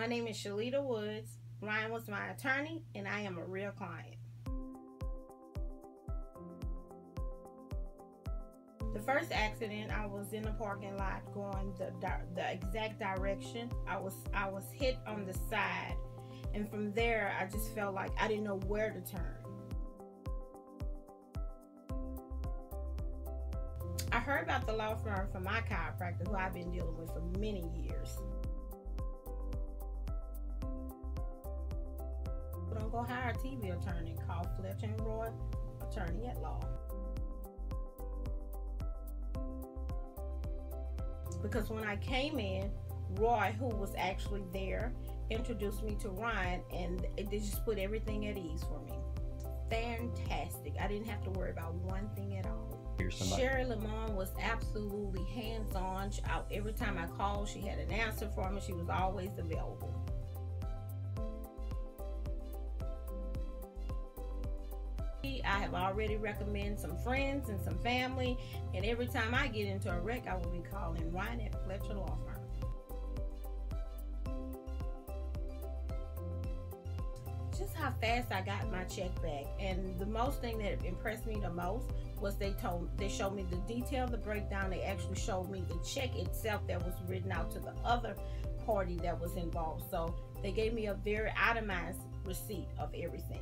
My name is Shelita Woods. Ryan was my attorney, and I am a real client. The first accident, I was in the parking lot going the the exact direction. I was I was hit on the side, and from there, I just felt like I didn't know where to turn. I heard about the law firm from my chiropractor, who I've been dealing with for many years. Hire a TV attorney. Call Fletcher and Roy, attorney at law. Because when I came in, Roy, who was actually there, introduced me to Ryan, and it just put everything at ease for me. Fantastic. I didn't have to worry about one thing at all. Sherry Lamont was absolutely hands on. Every time I called, she had an answer for me. She was always available. Have already recommended some friends and some family, and every time I get into a wreck, I will be calling Ryan at Fletcher Law Firm. Just how fast I got my check back, and the most thing that impressed me the most was they told they showed me the detail, the breakdown. They actually showed me the check itself that was written out to the other party that was involved. So they gave me a very itemized receipt of everything.